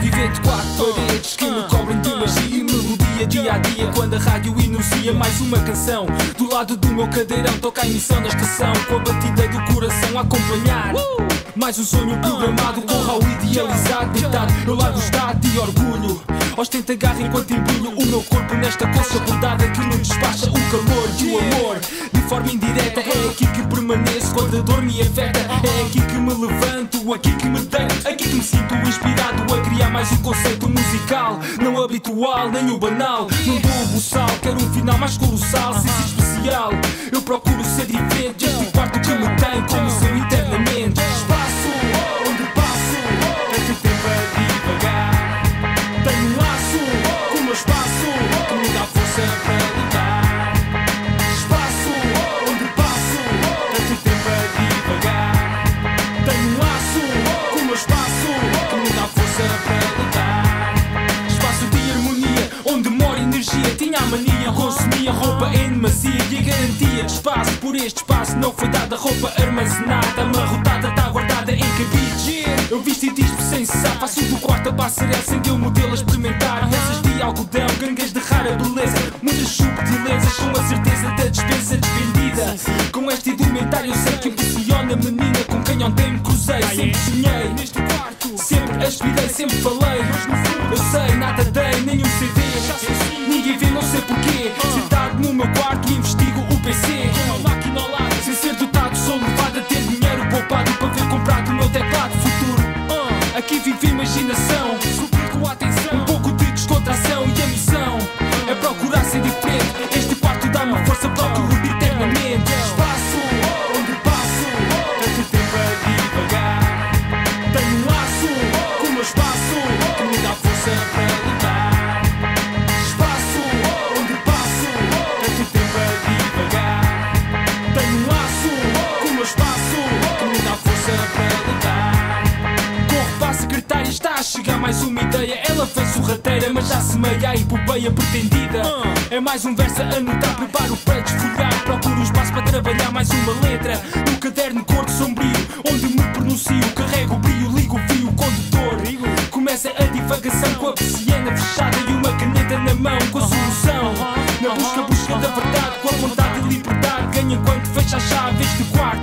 Viver de quatro paredes que e melodia dia a dia quando a rádio enuncia mais uma canção. Do lado do meu cadeirão toca a emissão da estação com a batida do coração a acompanhar. Mais um sonho programado com Raul idealizado, deitado ao lado está de orgulho. Ostenta garra enquanto embrulho o meu corpo nesta colcha bordada que me despacha o calor e o amor. De forma indireta, é aqui que permaneço quando a dor me afeta. É aqui que me levanto, aqui que me deito, aqui que me sinto inspirado a criar mais um conceito musical. Não habitual, nem o banal. Não dou o buçal, quero um final mais colossal, sem ser especial. Eu procuro ser diferente, este quarto que me tem como seu eternamente. Espaço onde passo, tanto tempo a divagar. Tenho um laço com o meu espaço que me dá força para lutar. Espaço onde passo, tempo. Tenho um laço o que me dá força para roupa em demasia e a garantia de espaço. Por este espaço não foi dada roupa armazenada, amarrotada, está guardada em cabide. Eu visto disco sem cessar, faço do quarto a passarela sem ter o modelo a experimentar. Peças de algodão, gangas de rara beleza, muitas subtilezas com a certeza da dispensa despendida. Com este indumentário eu sei que impressiona a menina com quem ontem me cruzei. Sempre sonhei neste quarto, sempre aspirei, sempre falei. Eu sei, nada dei, nenhum CD. Ninguém vê, não sei porquê. Aqui vive imaginação, suplico a atenção, um pouco de descontração e a é procurar ser diferente. Este quarto dá-me força, procuro eternamente. Espaço onde passo, tanto tempo a divagar. Tenho um laço com o meu espaço que me dá força para lutar. Espaço onde passo, tanto tempo a divagar. Tenho um laço com o meu espaço que me dá força para chegar mais uma ideia. Ela foi sorrateira, mas já semeia a epopeia pretendida. É mais um verso a anotar, preparo para desfolhar. Procuro espaço para trabalhar mais uma letra. No caderno cor de sombrio, onde me pronuncio. Carrego o brilho, ligo o fio condutor. Começa a divagação com a persiana fechada e uma caneta na mão com a solução. Na busca, busca da verdade, com a vontade de liberdade. Ganha enquanto fecha a chave este quarto.